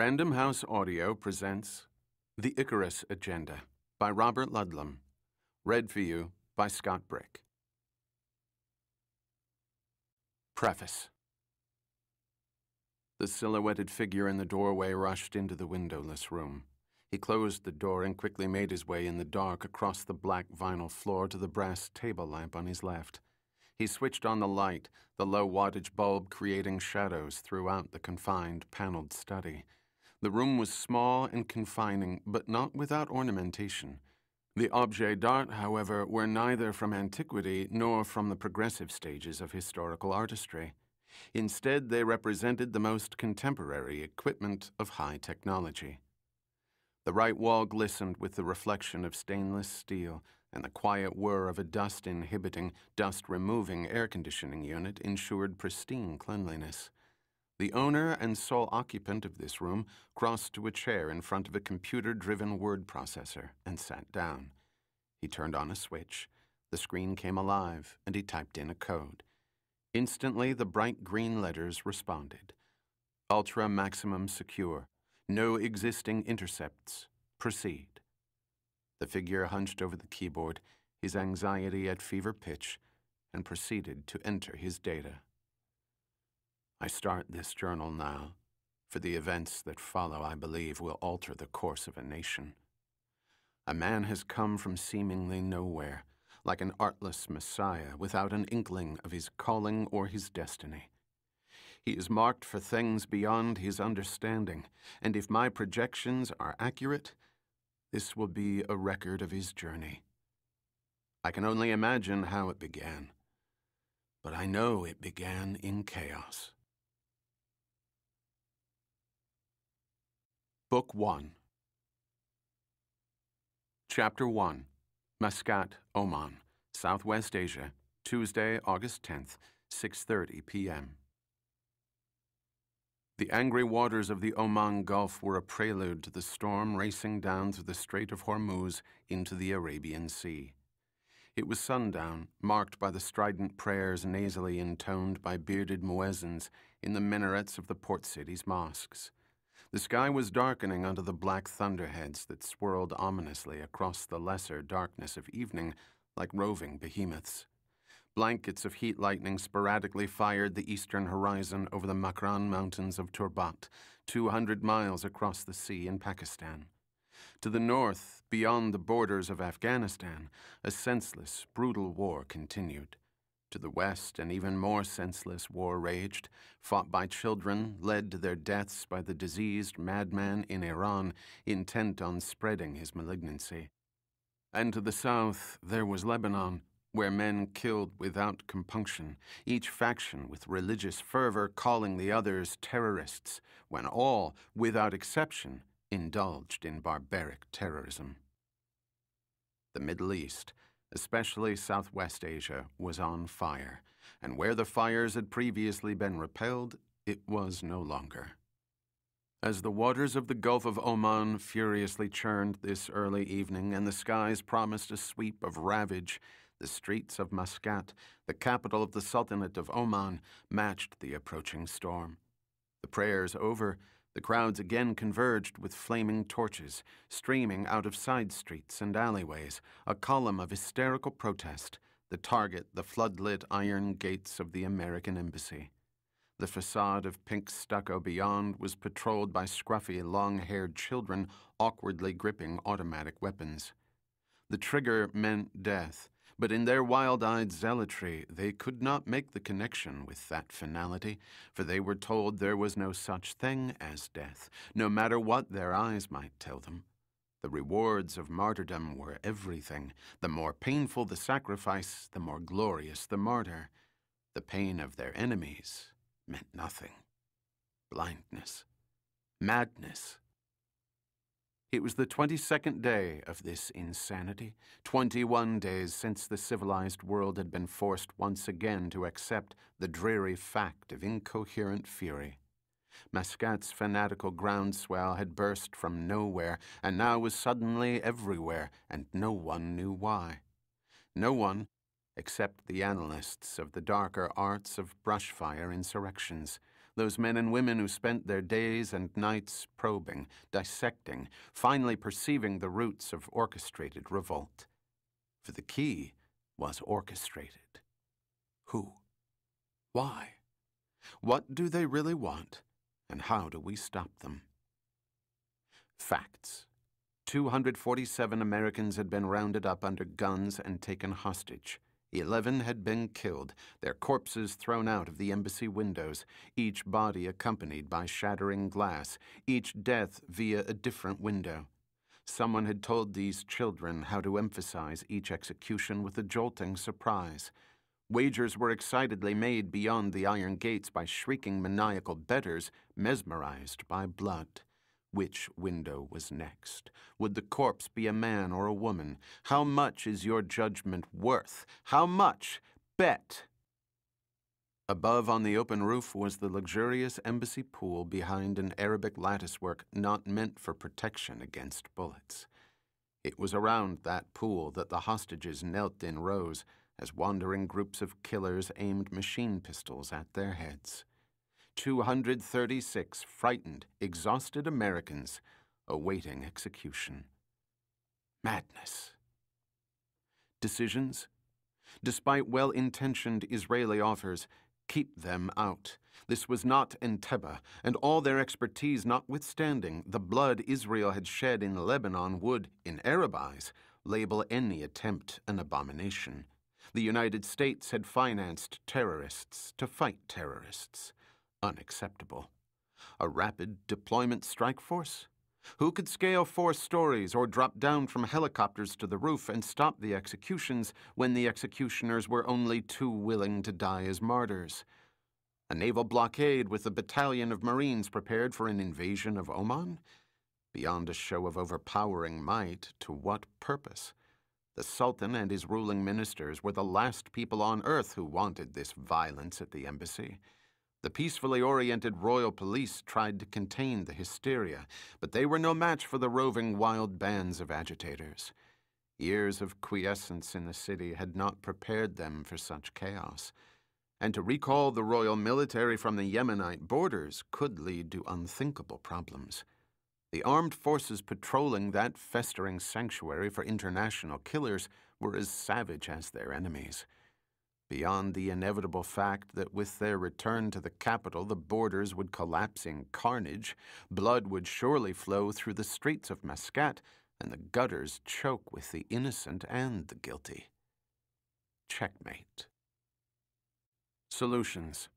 Random House Audio presents The Icarus Agenda by Robert Ludlum. Read for you by Scott Brick. Preface The silhouetted figure in the doorway rushed into the windowless room. He closed the door and quickly made his way in the dark across the black vinyl floor to the brass table lamp on his left. He switched on the light, the low wattage bulb creating shadows throughout the confined, paneled study. The room was small and confining, but not without ornamentation. The objets d'art, however, were neither from antiquity nor from the progressive stages of historical artistry. Instead, they represented the most contemporary equipment of high technology. The right wall glistened with the reflection of stainless steel, and the quiet whir of a dust inhibiting, dust removing air conditioning unit ensured pristine cleanliness. The owner and sole occupant of this room crossed to a chair in front of a computer driven word processor and sat down. He turned on a switch. The screen came alive, and he typed in a code. Instantly, the bright green letters responded Ultra maximum secure. No existing intercepts. Proceed. The figure hunched over the keyboard, his anxiety at fever pitch, and proceeded to enter his data. I start this journal now, for the events that follow, I believe, will alter the course of a nation. A man has come from seemingly nowhere, like an artless messiah, without an inkling of his calling or his destiny. He is marked for things beyond his understanding, and if my projections are accurate, this will be a record of his journey. I can only imagine how it began, but I know it began in chaos. Book 1 Chapter 1 Muscat, Oman, Southwest Asia, Tuesday, August 10th, 6:30 p.m. The angry waters of the Oman Gulf were a prelude to the storm racing down through the Strait of Hormuz into the Arabian Sea. It was sundown, marked by the strident prayers nasally intoned by bearded muezzins in the minarets of the port city's mosques. The sky was darkening under the black thunderheads that swirled ominously across the lesser darkness of evening like roving behemoths. Blankets of heat lightning sporadically fired the eastern horizon over the Makran Mountains of Turbat, 200 miles across the sea in Pakistan. To the north, beyond the borders of Afghanistan, a senseless, brutal war continued. To the west, an even more senseless war raged, fought by children, led to their deaths by the diseased madman in Iran, intent on spreading his malignancy. And to the south, there was Lebanon, where men killed without compunction, each faction with religious fervor calling the others terrorists, when all, without exception, indulged in barbaric terrorism. The Middle East, especially Southwest Asia, was on fire, and where the fires had previously been repelled, it was no longer. As the waters of the Gulf of Oman furiously churned this early evening and the skies promised a sweep of ravage, the streets of Muscat, the capital of the Sultanate of Oman, matched the approaching storm. The prayers over, the crowds again converged with flaming torches, streaming out of side streets and alleyways, a column of hysterical protest, the target the floodlit iron gates of the American Embassy. The facade of pink stucco beyond was patrolled by scruffy, long haired children awkwardly gripping automatic weapons. The trigger meant death, but in their wild eyed zealotry, they could not make the connection with that finality, for they were told there was no such thing as death, no matter what their eyes might tell them. The rewards of martyrdom were everything. The more painful the sacrifice, the more glorious the martyr. The pain of their enemies meant nothing. Blindness. Madness. It was the 22nd day of this insanity, 21 days since the civilized world had been forced once again to accept the dreary fact of incoherent fury. Muscat's fanatical groundswell had burst from nowhere and now was suddenly everywhere, and no one knew why. No one, except the analysts of the darker arts of brushfire insurrections, those men and women who spent their days and nights probing, dissecting, finally perceiving the roots of orchestrated revolt. For the key was orchestrated. Who? Why? What do they really want, and how do we stop them? Facts. 247 Americans had been rounded up under guns and taken hostage. Eleven had been killed, their corpses thrown out of the embassy windows, each body accompanied by shattering glass, each death via a different window. Someone had told these children how to emphasize each execution with a jolting surprise. Wagers were excitedly made beyond the iron gates by shrieking maniacal betters, mesmerized by blood. Which window was next? Would the corpse be a man or a woman? How much is your judgment worth? How much? Bet! Above on the open roof was the luxurious embassy pool behind an Arabic latticework not meant for protection against bullets. It was around that pool that the hostages knelt in rows as wandering groups of killers aimed machine pistols at their heads. 236 frightened, exhausted Americans awaiting execution. Madness. Decisions? Despite well intentioned Israeli offers, keep them out. This was not Entebbe, and all their expertise notwithstanding, the blood Israel had shed in Lebanon would, in Arab eyes, label any attempt an abomination. The United States had financed terrorists to fight terrorists unacceptable. A rapid deployment strike force? Who could scale four stories or drop down from helicopters to the roof and stop the executions when the executioners were only too willing to die as martyrs? A naval blockade with a battalion of Marines prepared for an invasion of Oman? Beyond a show of overpowering might, to what purpose? The Sultan and his ruling ministers were the last people on earth who wanted this violence at the embassy. The peacefully oriented royal police tried to contain the hysteria, but they were no match for the roving wild bands of agitators. Years of quiescence in the city had not prepared them for such chaos, and to recall the royal military from the Yemenite borders could lead to unthinkable problems. The armed forces patrolling that festering sanctuary for international killers were as savage as their enemies beyond the inevitable fact that with their return to the capital the borders would collapse in carnage, blood would surely flow through the streets of Muscat, and the gutters choke with the innocent and the guilty. Checkmate. Solutions.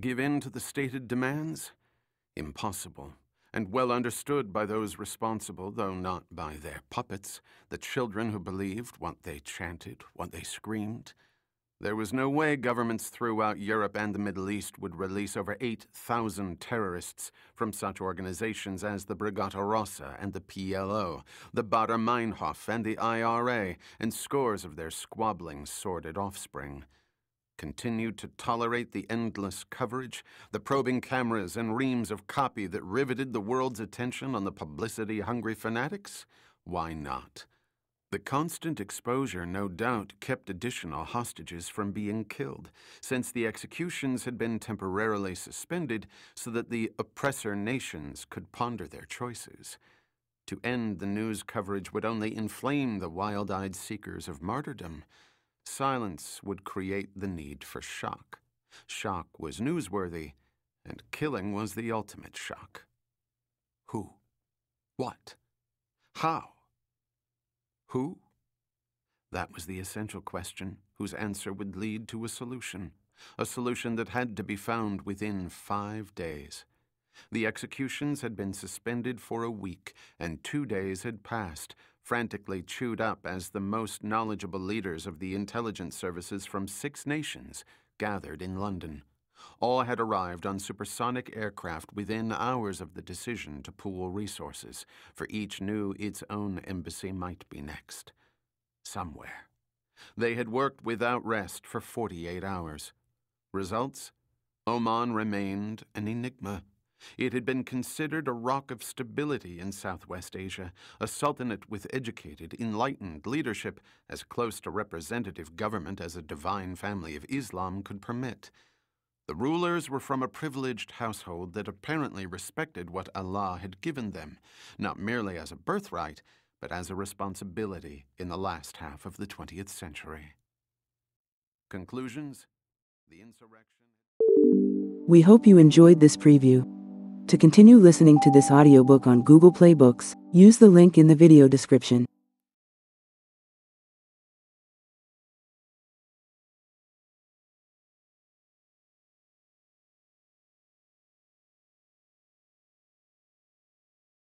Give in to the stated demands? Impossible, and well understood by those responsible, though not by their puppets, the children who believed what they chanted, what they screamed. There was no way governments throughout Europe and the Middle East would release over 8,000 terrorists from such organizations as the Brigata Rossa and the PLO, the Baader Meinhof and the IRA, and scores of their squabbling, sordid offspring. Continued to tolerate the endless coverage, the probing cameras and reams of copy that riveted the world's attention on the publicity hungry fanatics? Why not? The constant exposure no doubt kept additional hostages from being killed, since the executions had been temporarily suspended so that the oppressor nations could ponder their choices. To end the news coverage would only inflame the wild eyed seekers of martyrdom. Silence would create the need for shock. Shock was newsworthy, and killing was the ultimate shock. Who? What? How? Who? That was the essential question, whose answer would lead to a solution, a solution that had to be found within five days. The executions had been suspended for a week, and two days had passed, frantically chewed up as the most knowledgeable leaders of the intelligence services from six nations gathered in London. All had arrived on supersonic aircraft within hours of the decision to pool resources, for each knew its own embassy might be next. Somewhere. They had worked without rest for 48 hours. Results? Oman remained an enigma. It had been considered a rock of stability in Southwest Asia, a sultanate with educated, enlightened leadership, as close to representative government as a divine family of Islam could permit. The rulers were from a privileged household that apparently respected what Allah had given them, not merely as a birthright, but as a responsibility in the last half of the 20th century. Conclusions? The insurrection. We hope you enjoyed this preview. To continue listening to this audiobook on Google Play Books, use the link in the video description.